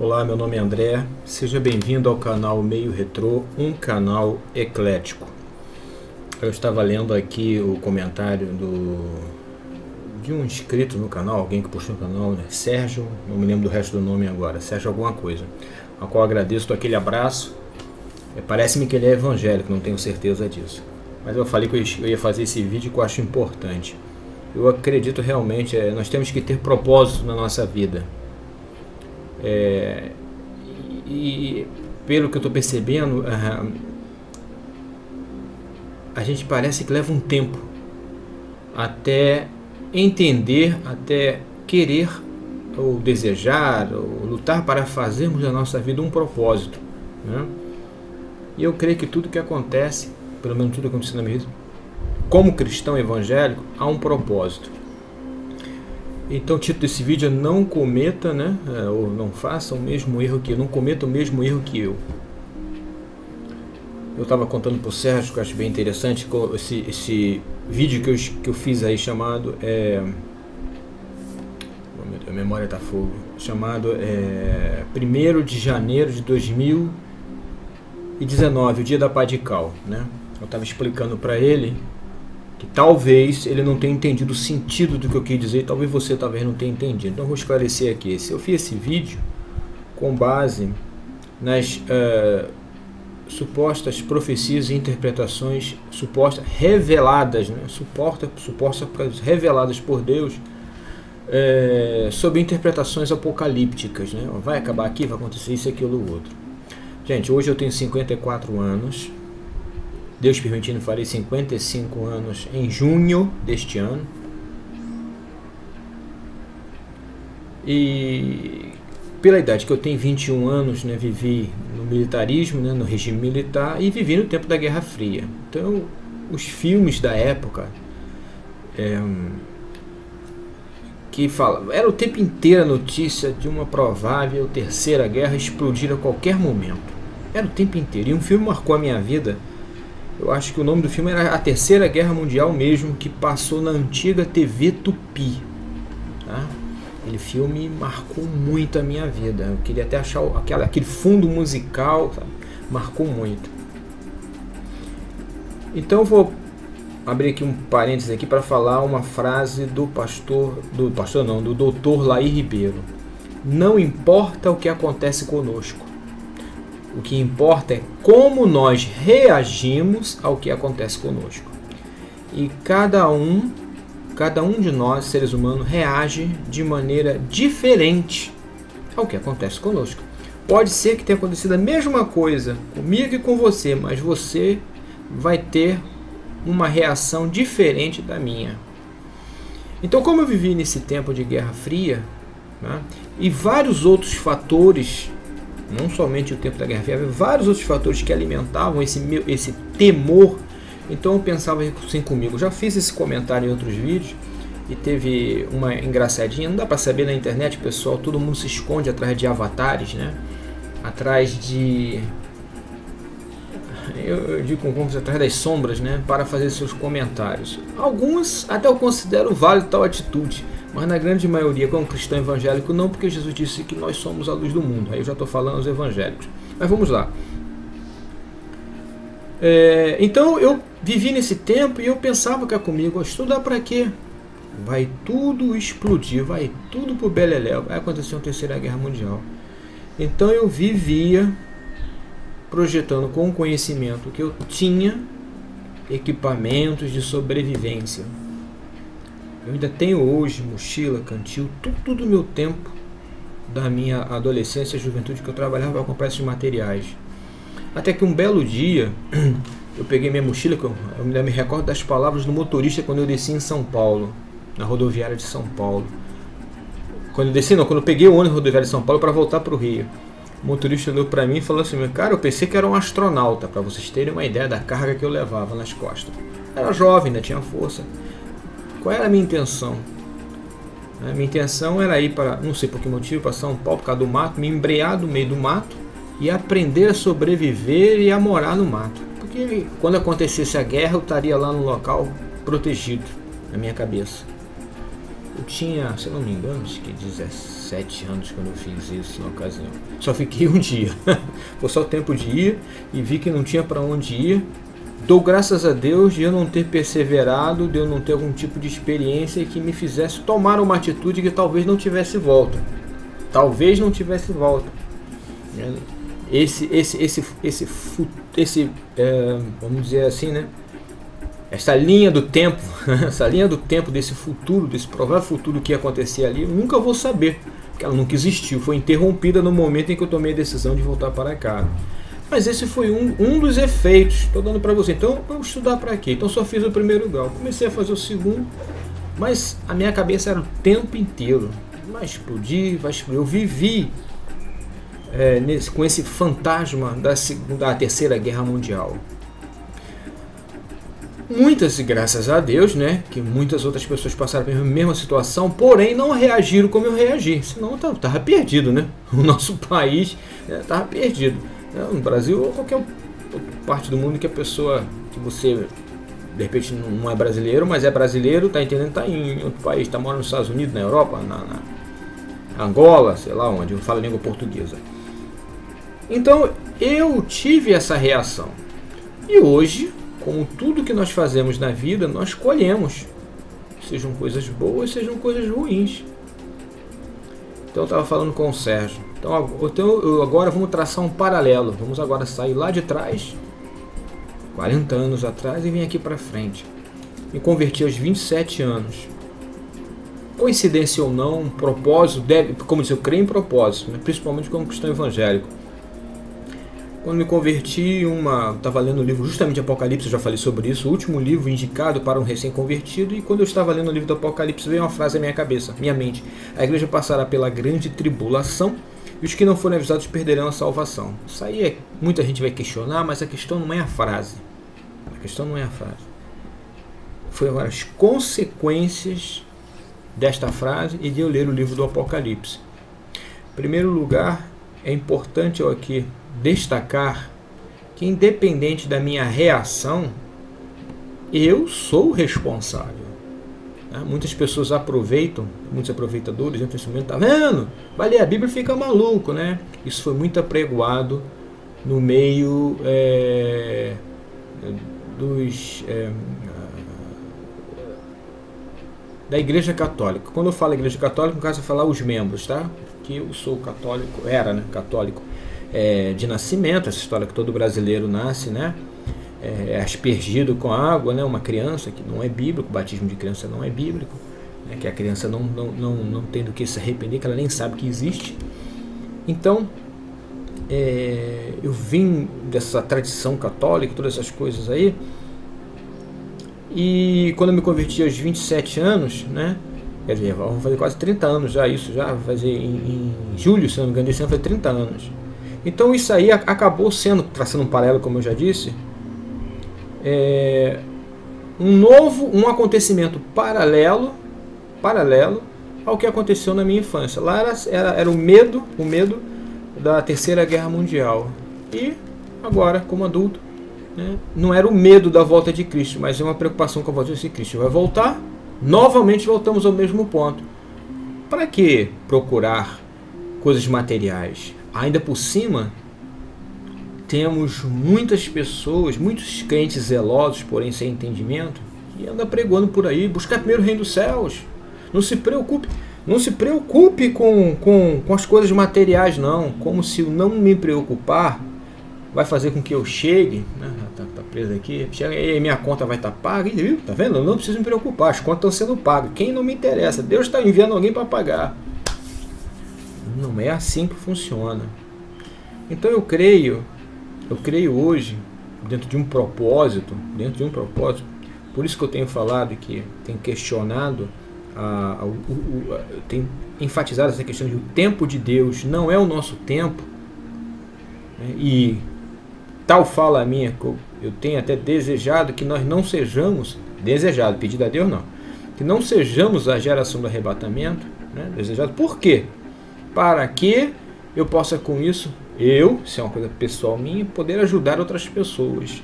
Olá, meu nome é André. Seja bem-vindo ao canal Meio Retrô, um canal eclético. Eu estava lendo aqui o comentário do de um inscrito no canal, alguém que postou no canal, né? Sérgio, não me lembro do resto do nome agora, Sérgio alguma coisa, a qual agradeço aquele abraço. É, Parece-me que ele é evangélico, não tenho certeza disso. Mas eu falei que eu ia fazer esse vídeo que eu acho importante. Eu acredito realmente, é, nós temos que ter propósito na nossa vida. É, e pelo que eu estou percebendo, a, a gente parece que leva um tempo até entender, até querer ou desejar ou lutar para fazermos da nossa vida um propósito. Né? E eu creio que tudo que acontece, pelo menos tudo que acontece na minha vida, como cristão evangélico, há um propósito. Então o título desse vídeo é Não cometa, né? É, ou não faça o mesmo erro que eu, não cometa o mesmo erro que eu. Eu estava contando para o Sérgio, que eu acho bem interessante, esse, esse vídeo que eu, que eu fiz aí chamado. É, a memória está fogo. Chamado é, 1 de janeiro de 2019, o dia da Padical. Né? Eu estava explicando para ele que talvez ele não tenha entendido o sentido do que eu quis dizer, talvez você talvez não tenha entendido. Então eu vou esclarecer aqui. Se eu fiz esse vídeo com base nas uh, supostas profecias e interpretações supostas reveladas, né? suporta, supostas reveladas por Deus é, sobre interpretações apocalípticas, né? Vai acabar aqui, vai acontecer isso, aquilo, outro. Gente, hoje eu tenho 54 anos. Deus permitindo, farei 55 anos em junho deste ano. E pela idade que eu tenho, 21 anos, né, vivi no militarismo, né, no regime militar e vivi no tempo da Guerra Fria. Então, os filmes da época é, que fala, era o tempo inteiro a notícia de uma provável terceira guerra explodir a qualquer momento. Era o tempo inteiro. E um filme marcou a minha vida eu acho que o nome do filme era A Terceira Guerra Mundial mesmo, que passou na antiga TV Tupi. Tá? Aquele filme marcou muito a minha vida. Eu queria até achar aquela, aquele fundo musical, sabe? marcou muito. Então eu vou abrir aqui um parênteses aqui para falar uma frase do pastor, do pastor não, do doutor Laí Ribeiro. Não importa o que acontece conosco, o que importa é como nós reagimos ao que acontece conosco. E cada um, cada um de nós, seres humanos, reage de maneira diferente ao que acontece conosco. Pode ser que tenha acontecido a mesma coisa comigo e com você, mas você vai ter uma reação diferente da minha. Então, como eu vivi nesse tempo de Guerra Fria né, e vários outros fatores não somente o tempo da Guerra Fria, havia vários outros fatores que alimentavam esse, meu, esse temor. Então eu pensava assim comigo. Já fiz esse comentário em outros vídeos e teve uma engraçadinha. Não dá para saber na internet, pessoal. Todo mundo se esconde atrás de avatares, né? Atrás de. Eu, eu digo como atrás das sombras, né? Para fazer seus comentários. Alguns até eu considero válido tal atitude mas na grande maioria, como cristão evangélico, não, porque Jesus disse que nós somos a luz do mundo. Aí eu já estou falando os evangélicos. Mas vamos lá. É, então eu vivi nesse tempo e eu pensava que é comigo, estudar para quê? Vai tudo explodir, vai tudo pro beleléu, vai acontecer uma terceira guerra mundial. Então eu vivia projetando com o conhecimento que eu tinha equipamentos de sobrevivência, eu ainda tenho hoje mochila, cantil, tudo do meu tempo da minha adolescência e juventude que eu trabalhava para comprar esses materiais. Até que um belo dia eu peguei minha mochila, eu, ainda me recordo das palavras do motorista quando eu desci em São Paulo, na rodoviária de São Paulo. Quando eu desci, não, quando eu peguei o ônibus rodoviária de São Paulo para voltar para o Rio. O motorista olhou para mim e falou assim: Cara, eu pensei que era um astronauta, para vocês terem uma ideia da carga que eu levava nas costas. Era jovem, ainda tinha força. Qual era a minha intenção? A minha intenção era ir para, não sei por que motivo, para São Paulo, por causa do mato, me embrear no meio do mato e aprender a sobreviver e a morar no mato. Porque quando acontecesse a guerra, eu estaria lá no local protegido, na minha cabeça. Eu tinha, se não me engano, acho que 17 anos quando eu fiz isso na ocasião. Só fiquei um dia. Foi só o tempo de ir e vi que não tinha para onde ir. Dou graças a Deus de eu não ter perseverado, de eu não ter algum tipo de experiência que me fizesse tomar uma atitude que talvez não tivesse volta. Talvez não tivesse volta. Esse, esse, esse, esse, esse, é, vamos dizer assim, né? essa linha do tempo, essa linha do tempo desse futuro, desse provável futuro que ia acontecer ali, eu nunca vou saber, porque ela nunca existiu, foi interrompida no momento em que eu tomei a decisão de voltar para cá. Mas esse foi um, um dos efeitos, estou dando para você. Então, vamos estudar para quê? Então, só fiz o primeiro grau, comecei a fazer o segundo, mas a minha cabeça era o tempo inteiro, vai explodir, vai explodir. Eu vivi é, nesse, com esse fantasma da, segunda, da terceira guerra mundial. Muitas, graças a Deus, né, que muitas outras pessoas passaram pela mesma situação, porém não reagiram como eu reagi. Senão eu tava perdido, né? O nosso país estava né, perdido. Né, no Brasil ou qualquer parte do mundo que a pessoa, que você de repente não é brasileiro, mas é brasileiro, tá entendendo? Tá em outro país, tá morando nos Estados Unidos, na Europa, na, na Angola, sei lá onde, eu falo língua portuguesa. Então eu tive essa reação. E hoje como tudo que nós fazemos na vida, nós colhemos. Sejam coisas boas, sejam coisas ruins. Então eu estava falando com o Sérgio. Então, então agora vamos traçar um paralelo. Vamos agora sair lá de trás, 40 anos atrás, e vir aqui para frente. Me converti aos 27 anos. Coincidência ou não, um propósito deve, como disse, eu creio em propósito, né? principalmente como cristão evangélico. Quando me converti, uma estava lendo o livro justamente Apocalipse, eu já falei sobre isso, o último livro indicado para um recém-convertido, e quando eu estava lendo o livro do Apocalipse, veio uma frase à minha cabeça, minha mente: A igreja passará pela grande tribulação e os que não forem avisados perderão a salvação. Isso aí é, muita gente vai questionar, mas a questão não é a frase. A questão não é a frase. Foi agora as consequências desta frase e de eu ler o livro do Apocalipse. Em primeiro lugar, é importante eu aqui destacar que, independente da minha reação, eu sou o responsável. Né? Muitas pessoas aproveitam, muitos aproveitadores nesse momento, tá vendo? Vai ler a Bíblia fica maluco, né? Isso foi muito apregoado no meio é, dos. É, da Igreja Católica. Quando eu falo Igreja Católica, no caso eu falar os membros, tá? Que eu sou católico, era, né? Católico é, de nascimento, essa história que todo brasileiro nasce, né? É, é, aspergido com água, né? Uma criança que não é bíblico, o batismo de criança não é bíblico, né? que a criança não, não, não, não tem do que se arrepender, que ela nem sabe que existe. Então, é, eu vim dessa tradição católica, todas essas coisas aí, e quando eu me converti aos 27 anos, né? Quer dizer, vamos fazer quase 30 anos já, isso já, fazer em, em julho, se não me engano, esse ano foi 30 anos. Então isso aí acabou sendo, traçando um paralelo, como eu já disse, é, um novo, um acontecimento paralelo, paralelo ao que aconteceu na minha infância. Lá era, era, era o medo, o medo da terceira guerra mundial. E agora, como adulto, né, não era o medo da volta de Cristo, mas é uma preocupação com a volta de Cristo. Vai voltar? Novamente voltamos ao mesmo ponto. Para que procurar coisas materiais? Ainda por cima, temos muitas pessoas, muitos crentes zelosos, porém sem entendimento, que andam pregando por aí, buscar primeiro o reino dos céus. Não se preocupe, não se preocupe com, com, com as coisas materiais, não. Como se o não me preocupar vai fazer com que eu chegue, né? tá, tá preso aqui, chega minha conta vai estar tá paga, viu? Tá vendo? Eu não preciso me preocupar, as contas estão sendo pagas. Quem não me interessa? Deus está enviando alguém para pagar. Não é assim que funciona. Então eu creio, eu creio hoje, dentro de um propósito, dentro de um propósito, por isso que eu tenho falado que tenho questionado, a, a, o, o, tenho enfatizado essa questão de o tempo de Deus não é o nosso tempo. Né? E tal fala minha que eu, eu tenho até desejado que nós não sejamos, desejado, pedido a Deus não, que não sejamos a geração do arrebatamento, né? desejado. Por quê? Para que eu possa com isso, eu, se é uma coisa pessoal minha, poder ajudar outras pessoas.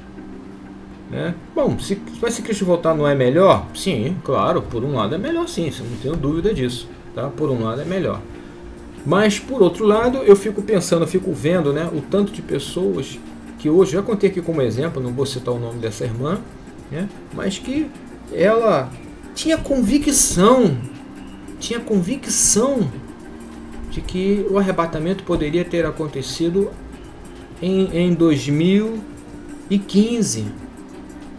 Né? Bom, se, se Cristo voltar não é melhor? Sim, claro, por um lado é melhor sim, não tenho dúvida disso. Tá? Por um lado é melhor. Mas por outro lado, eu fico pensando, eu fico vendo né, o tanto de pessoas que hoje, já contei aqui como exemplo, não vou citar o nome dessa irmã, né, mas que ela tinha convicção, tinha convicção de que o arrebatamento poderia ter acontecido em, em 2015.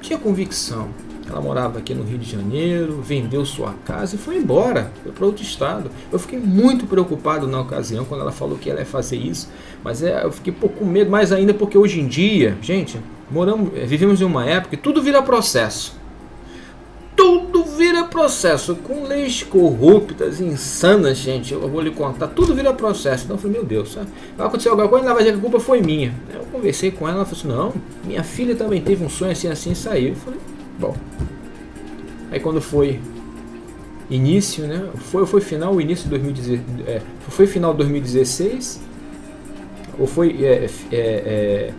Tinha convicção. Ela morava aqui no Rio de Janeiro, vendeu sua casa e foi embora, foi para outro estado. Eu fiquei muito preocupado na ocasião quando ela falou que ela ia fazer isso, mas é, eu fiquei pouco com medo, mais ainda porque hoje em dia, gente, moramos, vivemos em uma época que tudo vira processo. Tudo vira processo, com leis corruptas, insanas, gente. Eu vou lhe contar, tudo vira processo. Então eu falei, meu Deus, vai acontecer alguma coisa, dizer que a culpa foi minha. Eu conversei com ela, ela falou assim: não, minha filha também teve um sonho assim, assim, e saiu. Eu falei, Bom, aí quando foi início, né? Foi, foi final, início de 2016, é, foi final de 2016 ou foi é, é,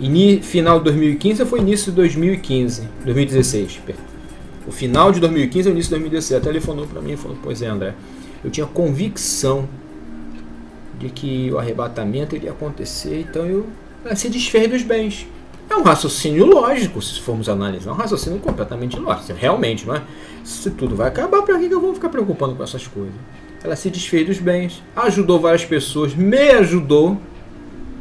é, final de 2015 ou foi início de 2015, 2016, o final de 2015 ou início de 2016. Até ele falou para mim e falou: Pois é, André, eu tinha convicção de que o arrebatamento iria acontecer, então eu se desfez dos bens. É um raciocínio lógico, se formos analisar. É um raciocínio completamente lógico. Realmente, não é? Se tudo vai acabar, para que eu vou ficar preocupando com essas coisas? Ela se desfez dos bens, ajudou várias pessoas, me ajudou.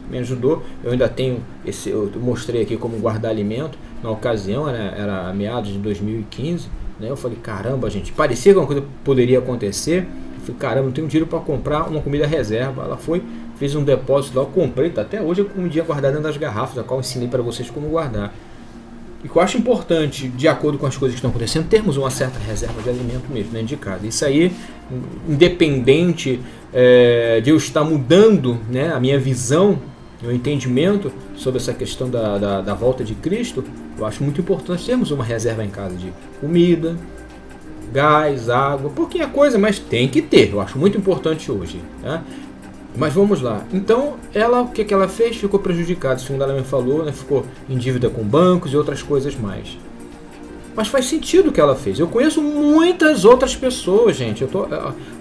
Me ajudou. Eu ainda tenho esse. Eu mostrei aqui como guardar alimento. Na ocasião, era, era meados de 2015. Né? Eu falei, caramba, gente, parecia que uma coisa poderia acontecer. Eu falei, caramba, não tenho dinheiro para comprar uma comida reserva. Ela foi fiz um depósito lá, eu comprei, tá até hoje com um dia guardado dentro das garrafas, a qual eu ensinei para vocês como guardar. E que eu acho importante, de acordo com as coisas que estão acontecendo, termos uma certa reserva de alimento mesmo de casa. Isso aí, independente é, de eu estar mudando né, a minha visão, meu entendimento sobre essa questão da, da, da volta de Cristo, eu acho muito importante termos uma reserva em casa de comida, gás, água, pouquinha coisa, mas tem que ter. Eu acho muito importante hoje. Né? Mas vamos lá. Então, ela, o que, que ela fez? Ficou prejudicada, segundo ela me falou, né? ficou em dívida com bancos e outras coisas mais. Mas faz sentido o que ela fez. Eu conheço muitas outras pessoas, gente. Eu tô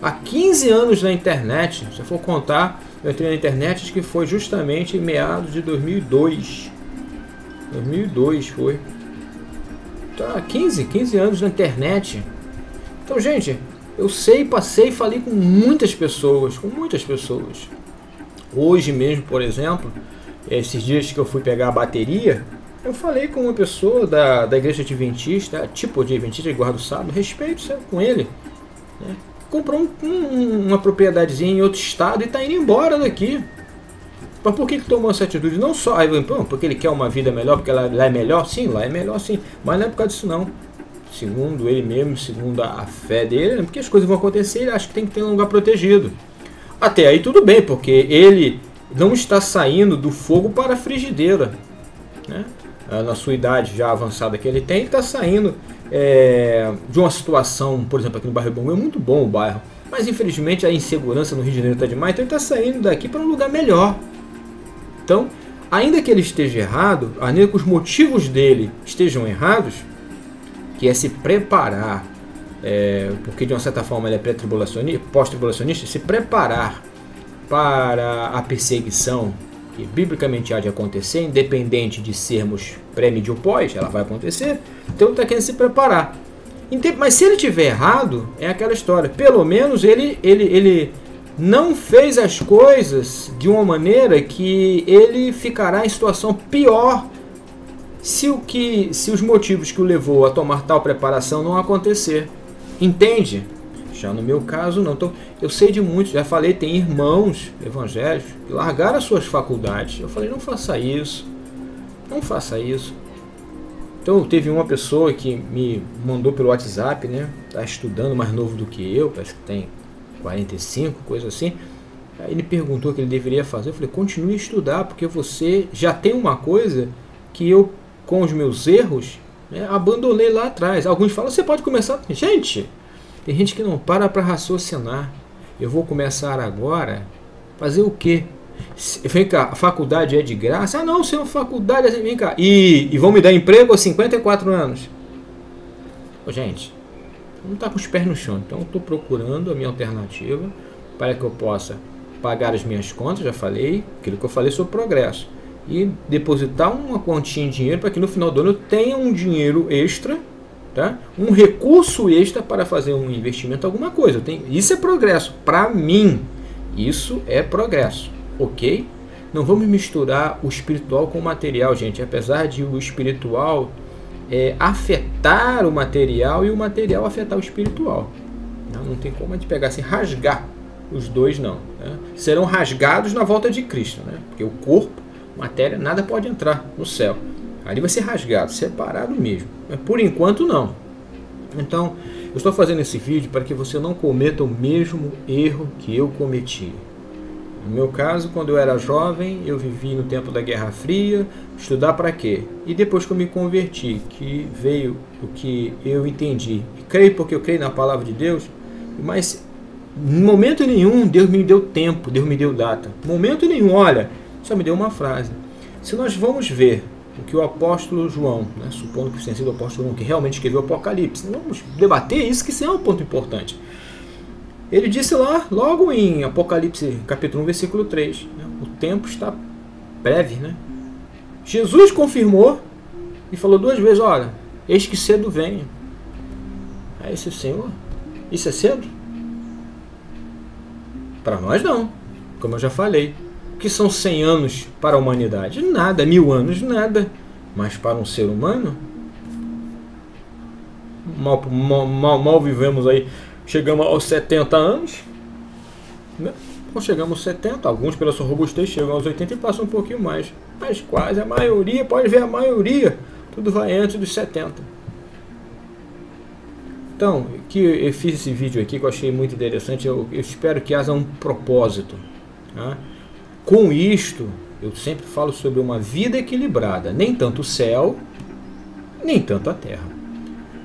há 15 anos na internet. Se eu for contar, eu entrei na internet que foi justamente em meados de 2002. 2002 foi. Tá, 15, 15 anos na internet. Então, gente, eu sei, passei e falei com muitas pessoas, com muitas pessoas. Hoje mesmo, por exemplo, esses dias que eu fui pegar a bateria, eu falei com uma pessoa da, da igreja adventista, tipo de adventista de guarda do sábado, respeito com ele. Né? Comprou um, um, uma propriedadezinha em outro estado e está indo embora daqui. Mas por que, que tomou essa atitude? Não só, aí, porque ele quer uma vida melhor, porque lá, lá é melhor? Sim, lá é melhor sim. Mas não é por causa disso não segundo ele mesmo, segundo a fé dele, né? porque as coisas vão acontecer, ele acha que tem que ter um lugar protegido. Até aí tudo bem, porque ele não está saindo do fogo para a frigideira. Né? Ah, na sua idade já avançada que ele tem, ele está saindo é, de uma situação, por exemplo, aqui no bairro Bom, é muito bom o bairro, mas infelizmente a insegurança no Rio de Janeiro está demais, então ele está saindo daqui para um lugar melhor. Então, ainda que ele esteja errado, ainda que os motivos dele estejam errados, que é se preparar, é, porque de uma certa forma ele é pré-tribulacionista, pós-tribulacionista, se preparar para a perseguição que biblicamente há de acontecer, independente de sermos pré-mídia ou pós, ela vai acontecer, então está querendo se preparar. Mas se ele tiver errado, é aquela história. Pelo menos ele, ele, ele não fez as coisas de uma maneira que ele ficará em situação pior se o que se os motivos que o levou a tomar tal preparação não acontecer. Entende? Já no meu caso não. Então, eu sei de muitos, já falei, tem irmãos evangélicos que largaram as suas faculdades. Eu falei, não faça isso. Não faça isso. Então teve uma pessoa que me mandou pelo WhatsApp, né? Tá estudando mais novo do que eu, parece que tem 45, coisa assim. Aí ele perguntou o que ele deveria fazer. Eu falei, continue a estudar, porque você já tem uma coisa que eu com os meus erros, né, abandonei lá atrás. Alguns falam, você pode começar. Gente, tem gente que não para para raciocinar. Eu vou começar agora fazer o quê? Vem cá, a faculdade é de graça? Ah, não, se é uma faculdade, assim, vem cá. E, e vão me dar emprego aos 54 anos? Ô, gente, não está com os pés no chão. Então, estou procurando a minha alternativa para que eu possa pagar as minhas contas, já falei, aquilo que eu falei sobre progresso. E depositar uma quantia em dinheiro para que no final do ano eu tenha um dinheiro extra, tá? um recurso extra para fazer um investimento, alguma coisa. Isso é progresso. Para mim, isso é progresso ok? Não vamos misturar o espiritual com o material, gente. Apesar de o espiritual é, afetar o material e o material afetar o espiritual. Não, não tem como a gente pegar assim, rasgar os dois, não. Né? Serão rasgados na volta de Cristo, né? porque o corpo, matéria, nada pode entrar no céu. Ali vai ser rasgado, separado mesmo. Mas por enquanto, não. Então, eu estou fazendo esse vídeo para que você não cometa o mesmo erro que eu cometi. No meu caso, quando eu era jovem, eu vivi no tempo da Guerra Fria, estudar para quê? E depois que eu me converti, que veio o que eu entendi, creio porque eu creio na palavra de Deus, mas em momento nenhum Deus me deu tempo, Deus me deu data. Momento nenhum, olha, só me deu uma frase. Se nós vamos ver o que o apóstolo João, né, supondo que tenha sido o apóstolo João que realmente escreveu o Apocalipse, vamos debater isso, que isso é um ponto importante. Ele disse lá, logo em Apocalipse capítulo 1, versículo 3, né, o tempo está breve, né? Jesus confirmou e falou duas vezes, olha, eis que cedo venho. Aí esse Senhor, isso é cedo? Para nós não, como eu já falei. Que são 100 anos para a humanidade? Nada, mil anos, nada. Mas para um ser humano, mal, mal, mal, vivemos aí Chegamos aos 70 anos, né? Quando chegamos aos 70, alguns pela sua robustez chegam aos 80 e passam um pouquinho mais. Mas quase a maioria, pode ver a maioria, tudo vai antes dos 70. Então, que eu fiz esse vídeo aqui que eu achei muito interessante, eu, eu espero que haja um propósito. Tá? Com isto, eu sempre falo sobre uma vida equilibrada, nem tanto o céu, nem tanto a terra.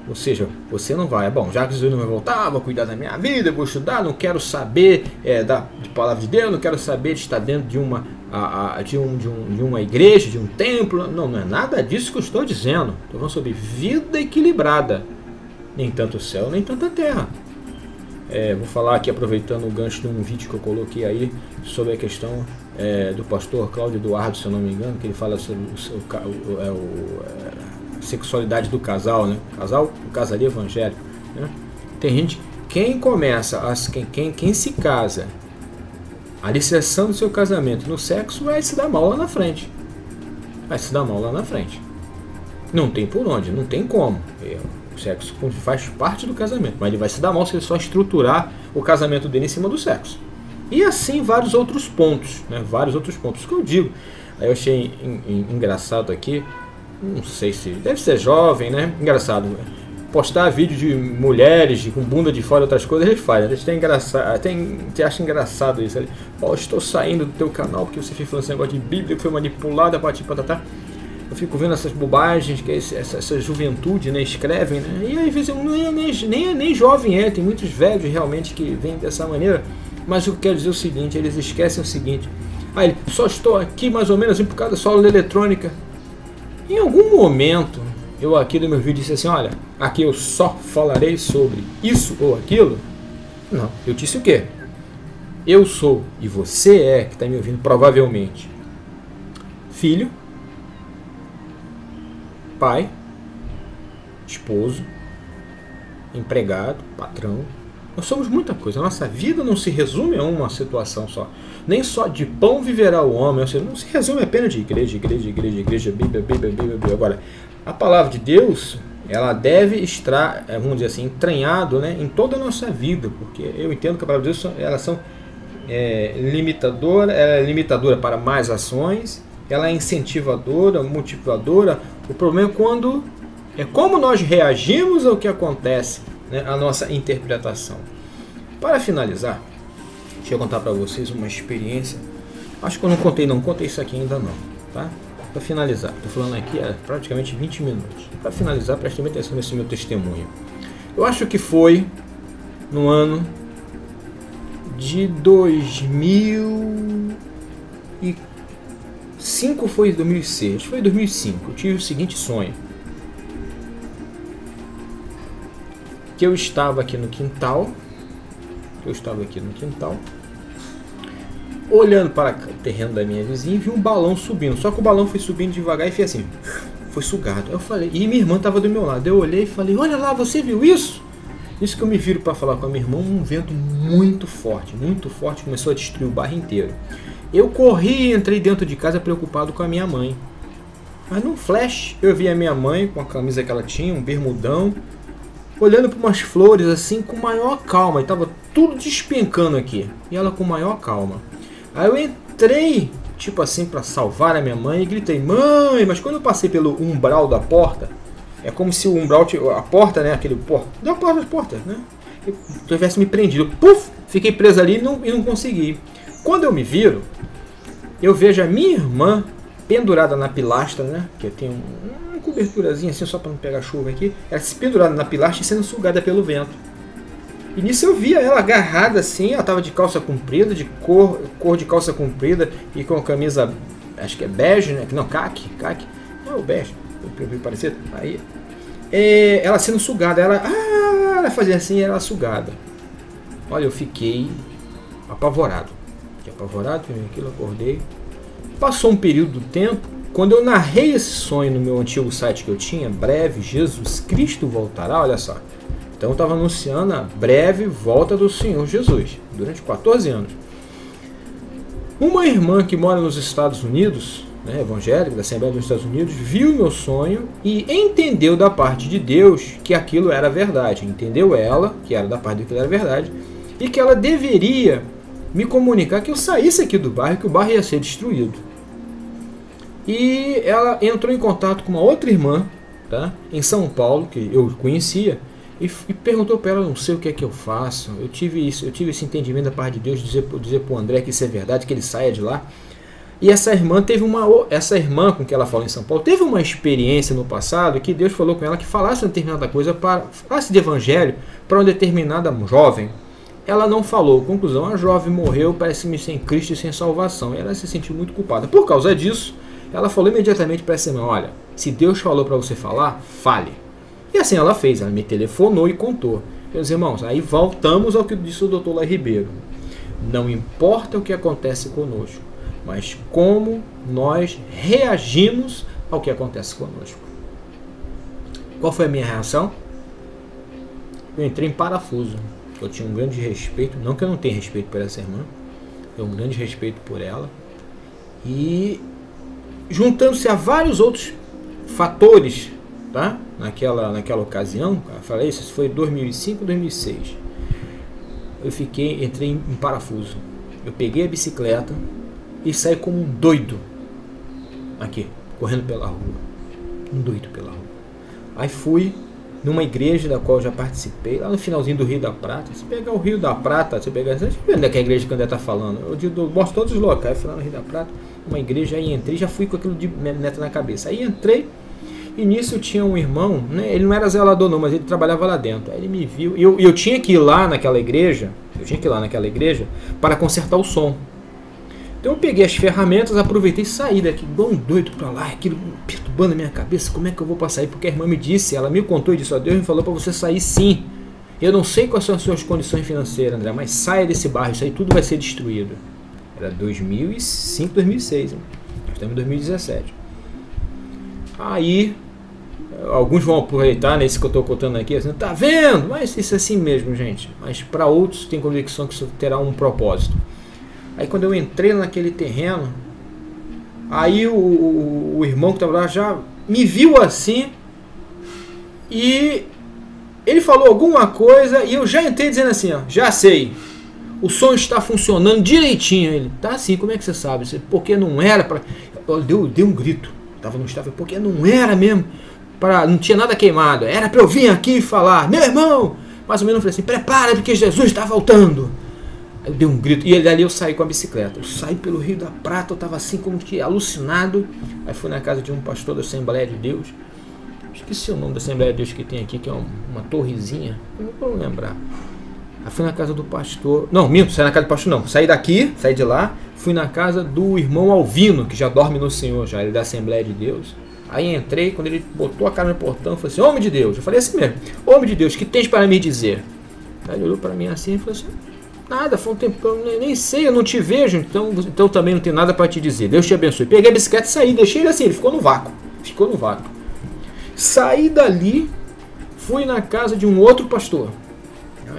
Ou seja, você não vai, bom, já que Jesus não vai voltar, vou cuidar da minha vida, vou estudar, não quero saber é, da de palavra de Deus, não quero saber de estar dentro de uma, a, a, de, um, de, um, de uma igreja, de um templo. Não, não é nada disso que eu estou dizendo. Estou falando sobre vida equilibrada. Nem tanto o céu, nem tanta terra. É, vou falar aqui, aproveitando o gancho de um vídeo que eu coloquei aí, sobre a questão é, do pastor Cláudio Eduardo, se eu não me engano, que ele fala sobre o, o, é, o é, sexualidade do casal, né? Casal, o casaria evangélico. Né? Tem gente, quem começa, as, quem, quem, quem se casa, alicerçando seu casamento no sexo, vai se dar mal lá na frente. Vai se dar mal lá na frente. Não tem por onde, não tem como. É, o sexo faz parte do casamento, mas ele vai se dar mal se ele só estruturar o casamento dele em cima do sexo. E assim vários outros pontos, né? Vários outros pontos que eu digo. Aí eu achei engraçado aqui não sei se. Deve ser jovem, né? Engraçado. Postar vídeo de mulheres com bunda de fora outras coisas, ele faz. Eles têm engraçado. Tem, te acha engraçado isso. Ele, oh, estou saindo do teu canal porque você fica falando esse negócio de Bíblia que foi manipulada, para patatá. Eu fico vendo essas bobagens que essa, essa juventude né, escrevem, né? E às vezes nem, nem, nem, nem jovem é, tem muitos velhos realmente que vêm dessa maneira. Mas eu quero dizer é o seguinte, eles esquecem o seguinte. Ah, ele, só estou aqui mais ou menos por causa da sua eletrônica. Em algum momento, eu aqui no meu vídeo disse assim, olha, aqui eu só falarei sobre isso ou aquilo. Não, eu disse o quê? Eu sou e você é que está me ouvindo provavelmente filho, pai, esposo, empregado, patrão, nós somos muita coisa. A nossa vida não se resume a uma situação só. Nem só de pão viverá o homem. Ou seja, não se resume apenas de igreja, igreja, igreja, igreja, Bíblia, Bíblia, Bíblia, Bíblia. Agora, a palavra de Deus, ela deve estar, eh, vamos dizer assim, entranhado né, em toda a nossa vida. Porque eu entendo que a palavra de Deus, elas são é, limitadora, é limitadora para mais ações, ela é incentivadora, motivadora. O problema é quando é como nós reagimos ao que acontece né, a nossa interpretação. Para finalizar, deixa eu contar para vocês uma experiência. Acho que eu não contei, não contei isso aqui ainda não, tá? Para finalizar, estou falando aqui há praticamente 20 minutos. Para finalizar, preste atenção nesse meu testemunho. Eu acho que foi no ano de 2000 2005 foi 2006, foi 2005. Eu tive o seguinte sonho. Que eu estava aqui no quintal, eu estava aqui no quintal, olhando para o terreno da minha vizinha vi um balão subindo. Só que o balão foi subindo devagar e fez assim, foi sugado. Eu falei, e minha irmã estava do meu lado. Eu olhei e falei, olha lá, você viu isso? Isso que eu me viro para falar com a minha irmã, um vento muito forte, muito forte, começou a destruir o bairro inteiro. Eu corri e entrei dentro de casa preocupado com a minha mãe. Mas num flash eu vi a minha mãe com a camisa que ela tinha, um bermudão, olhando para umas flores assim com maior calma. E tava tudo despencando aqui. E ela com maior calma. Aí eu entrei, tipo assim, para salvar a minha mãe e gritei: Mãe! Mas quando eu passei pelo umbral da porta, é como se o umbral, a porta, né? Aquele porta, da porta das portas, né? Eu tivesse me prendido. Puf! Fiquei preso ali e não, e não consegui. Quando eu me viro, eu vejo a minha irmã pendurada na pilastra, né? Que tem um, uma coberturazinha assim, só para não pegar chuva aqui. Ela se pendurada na pilastra e sendo sugada pelo vento. E nisso eu via ela agarrada assim, ela tava de calça comprida, de cor, cor de calça comprida e com camisa, acho que é bege, né? Não, caque, caque. Não, bege, parecido. Aí é, ela sendo sugada, ela, ah, ela fazia assim, ela sugada. Olha, eu fiquei apavorado. Fiquei apavorado, aquilo, acordei. Passou um período do tempo, quando eu narrei esse sonho no meu antigo site que eu tinha, breve, Jesus Cristo voltará, olha só. Então eu estava anunciando a breve volta do Senhor Jesus, durante 14 anos. Uma irmã que mora nos Estados Unidos, né, evangélica da Assembleia dos Estados Unidos, viu meu sonho e entendeu da parte de Deus que aquilo era verdade. Entendeu ela que era da parte de que era verdade e que ela deveria me comunicar que eu saísse aqui do bairro, que o bairro ia ser destruído. E ela entrou em contato com uma outra irmã, tá, em São Paulo, que eu conhecia, e, e perguntou para ela, não sei o que é que eu faço. Eu tive isso, eu tive esse entendimento da parte de Deus, dizer, dizer para o André que isso é verdade, que ele saia de lá. E essa irmã teve uma essa irmã com que ela falou em São Paulo teve uma experiência no passado que Deus falou com ela que falasse uma determinada coisa para falasse de evangelho para uma determinada jovem. Ela não falou. Conclusão, a jovem morreu, parece-me sem Cristo e sem salvação. E ela se sentiu muito culpada. Por causa disso, ela falou imediatamente para essa irmã: "Olha, se Deus falou para você falar, fale". E assim ela fez, ela me telefonou e contou. Meus irmãos, aí voltamos ao que disse o doutor Lai Ribeiro. Não importa o que acontece conosco, mas como nós reagimos ao que acontece conosco. Qual foi a minha reação? Eu entrei em parafuso. Eu tinha um grande respeito, não que eu não tenha respeito por essa irmã, eu um grande respeito por ela. E juntando-se a vários outros fatores, tá? Naquela, naquela ocasião, eu falei isso foi 2005, 2006. Eu fiquei, entrei em parafuso. Eu peguei a bicicleta, e saí como um doido aqui, correndo pela rua. Um doido pela rua. Aí fui numa igreja da qual eu já participei, lá no finalzinho do Rio da Prata. Se pegar o Rio da Prata, você pegar. Deixa eu onde é que a igreja que André está falando. Eu digo, mostro todos os locais. Fui lá no Rio da Prata, uma igreja, aí entrei, já fui com aquilo de neta na cabeça. Aí entrei, e nisso tinha um irmão, né? Ele não era zelador, não, mas ele trabalhava lá dentro. Aí ele me viu, e eu, eu tinha que ir lá naquela igreja, eu tinha que ir lá naquela igreja para consertar o som. Então eu peguei as ferramentas, aproveitei e saí daqui, igual um doido pra lá, aquilo perturbando a minha cabeça, como é que eu vou passar aí? Porque a irmã me disse, ela me contou e disse, ó, Deus me falou para você sair sim. Eu não sei quais são as suas condições financeiras, André, mas saia desse bairro, isso aí tudo vai ser destruído. Era 2005, 2006, hein? nós estamos em 2017. Aí, alguns vão aproveitar nesse que eu estou contando aqui, assim, tá vendo? Mas isso é assim mesmo, gente. Mas para outros tem convicção que isso terá um propósito. Aí quando eu entrei naquele terreno, aí o, o, o irmão que estava lá já me viu assim e ele falou alguma coisa e eu já entrei dizendo assim, ó, já sei. O som está funcionando direitinho. Ele, tá assim, como é que você sabe? Porque não era para. Deu, deu um grito. Tava no estado, porque não era mesmo. Pra, não tinha nada queimado. Era para eu vir aqui e falar, meu irmão! Mais ou menos eu falei assim, prepara porque Jesus está voltando. Eu dei um grito. E ele ali eu saí com a bicicleta. Eu saí pelo Rio da Prata, eu estava assim como que alucinado. Aí fui na casa de um pastor da Assembleia de Deus. Esqueci o nome da Assembleia de Deus que tem aqui, que é uma, uma torrezinha. Não vou lembrar. Aí fui na casa do pastor. Não, minto, saí na casa do pastor não. Saí daqui, saí de lá, fui na casa do irmão Alvino, que já dorme no Senhor, já ele é da Assembleia de Deus. Aí entrei, quando ele botou a cara no portão, eu falei assim: Homem de Deus. Eu falei assim mesmo: Homem de Deus, que tens para me dizer? Aí ele olhou para mim assim e falou assim: Nada, foi um nem, nem sei, eu não te vejo, então, então também não tenho nada para te dizer. Deus te abençoe. Peguei a bicicleta e saí, deixei ele assim, ele ficou no vácuo. Ficou no vácuo. Saí dali, fui na casa de um outro pastor.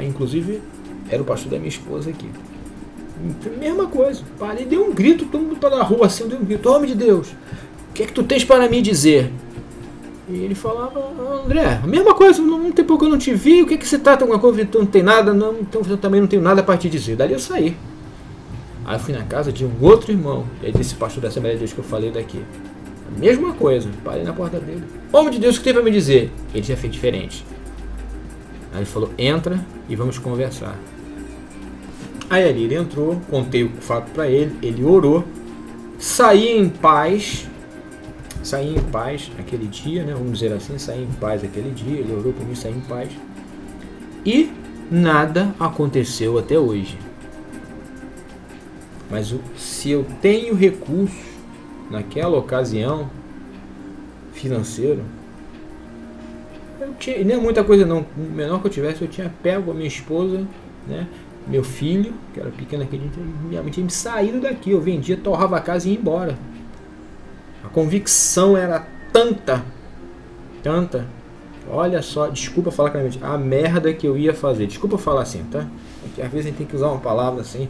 Inclusive, era o pastor da minha esposa aqui. Mesma coisa. Parei, dei um grito, todo mundo pela rua assim, deu um grito. Homem de Deus, o que é que tu tens para me dizer? E ele falava, André, a mesma coisa, não, tem pouco eu não te vi, o que, é que você trata alguma coisa, então não tem nada, não, então eu também não tenho nada para te dizer. Dali eu saí. Aí eu fui na casa de um outro irmão, é desse pastor da Assembleia de Deus que eu falei daqui. A mesma coisa, parei na porta dele. Homem de Deus, o que tem para me dizer? Ele já fez diferente. Aí ele falou: entra e vamos conversar. Aí ali ele entrou, contei o fato para ele, ele orou, saí em paz, saí em paz aquele dia, né? Vamos dizer assim, saí em paz aquele dia, ele orou por mim, saí em paz. E nada aconteceu até hoje. Mas se eu tenho recurso naquela ocasião financeiro, eu tinha, nem é muita coisa não. O menor que eu tivesse, eu tinha pego a minha esposa, né? Meu filho, que era pequeno aquele dia, minha mãe tinha me saído daqui. Eu vendia, torrava a casa e ia embora. A convicção era tanta, tanta. Olha só, desculpa falar claramente, a merda que eu ia fazer. Desculpa falar assim, tá? Porque às vezes a gente tem que usar uma palavra assim.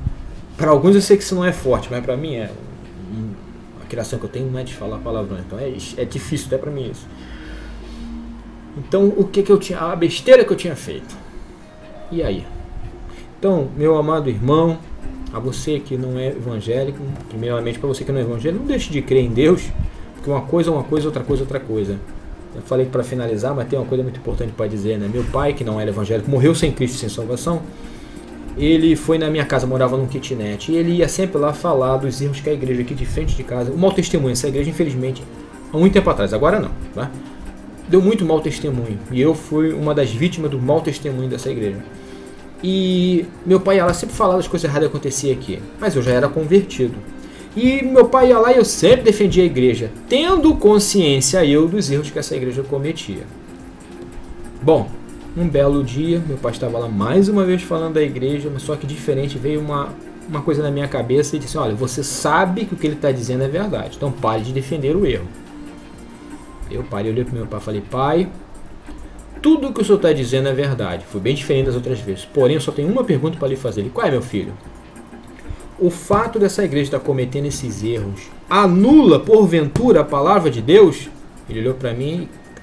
Para alguns eu sei que isso não é forte, mas para mim é. A criação que eu tenho não é de falar palavrão. Então é, é difícil até para mim isso. Então, o que que eu tinha, a besteira que eu tinha feito. E aí? Então, meu amado irmão, a você que não é evangélico, primeiramente para você que não é evangélico, não deixe de crer em Deus, porque uma coisa é uma coisa, outra coisa é outra coisa. Eu falei para finalizar, mas tem uma coisa muito importante para dizer, né? Meu pai, que não era evangélico, morreu sem Cristo, sem salvação. Ele foi na minha casa, morava num kitnet, e ele ia sempre lá falar dos erros que a igreja aqui de frente de casa, o mau testemunho, essa igreja, infelizmente, há muito tempo atrás, agora não, tá? Deu muito mau testemunho. E eu fui uma das vítimas do mau testemunho dessa igreja. E meu pai ia lá sempre falava as coisas erradas que aconteciam aqui. Mas eu já era convertido. E meu pai ia lá e eu sempre defendia a igreja, tendo consciência eu dos erros que essa igreja cometia. Bom, um belo dia, meu pai estava lá mais uma vez falando da igreja, mas só que diferente, veio uma, uma coisa na minha cabeça e disse: Olha, você sabe que o que ele está dizendo é verdade, então pare de defender o erro. Eu parei, olhei para meu pai e falei, pai, tudo que o senhor está dizendo é verdade. Foi bem diferente das outras vezes. Porém, eu só tenho uma pergunta para lhe fazer. Ele, qual é, meu filho? O fato dessa igreja estar tá cometendo esses erros anula, porventura, a palavra de Deus? Ele olhou para mim e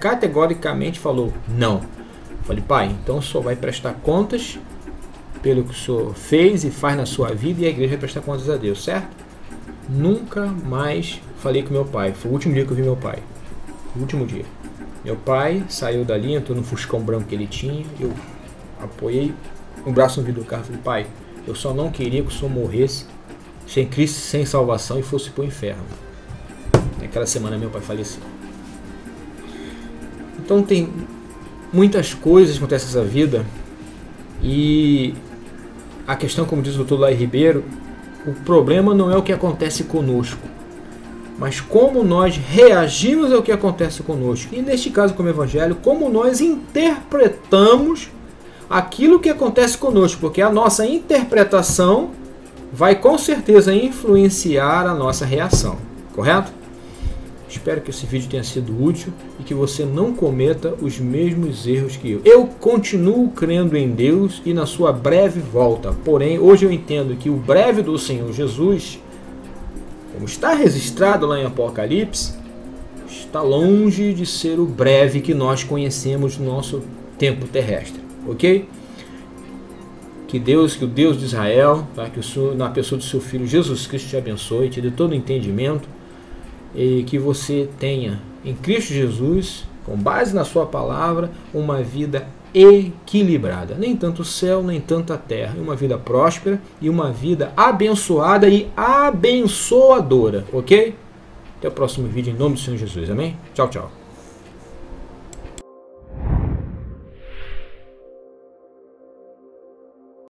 categoricamente falou, não. Eu falei, pai, então o senhor vai prestar contas pelo que o senhor fez e faz na sua vida e a igreja vai prestar contas a Deus, certo? Nunca mais falei com meu pai. Foi o último dia que eu vi meu pai. O último dia. Meu pai saiu dali, entrou no fuscão branco que ele tinha. Eu apoiei o braço no vidro do carro. Falei, pai, eu só não queria que o senhor morresse sem Cristo, sem salvação e fosse para o inferno. Naquela semana meu pai faleceu. Então tem muitas coisas que acontecem nessa vida e a questão, como diz o doutor Lai Ribeiro, o problema não é o que acontece conosco, mas como nós reagimos ao que acontece conosco. E neste caso, como evangelho, como nós interpretamos aquilo que acontece conosco, porque a nossa interpretação vai com certeza influenciar a nossa reação, correto? Espero que esse vídeo tenha sido útil e que você não cometa os mesmos erros que eu. Eu continuo crendo em Deus e na sua breve volta. Porém, hoje eu entendo que o breve do Senhor Jesus, como está registrado lá em Apocalipse, está longe de ser o breve que nós conhecemos no nosso tempo terrestre, ok? Que Deus, que o Deus de Israel, tá? que o na pessoa do seu Filho Jesus Cristo te abençoe, te dê todo o entendimento e que você tenha em Cristo Jesus, com base na Sua palavra, uma vida equilibrada. Nem tanto o céu, nem tanto a terra. Uma vida próspera e uma vida abençoada e abençoadora. Ok? Até o próximo vídeo em nome do Senhor Jesus. Amém? Tchau, tchau.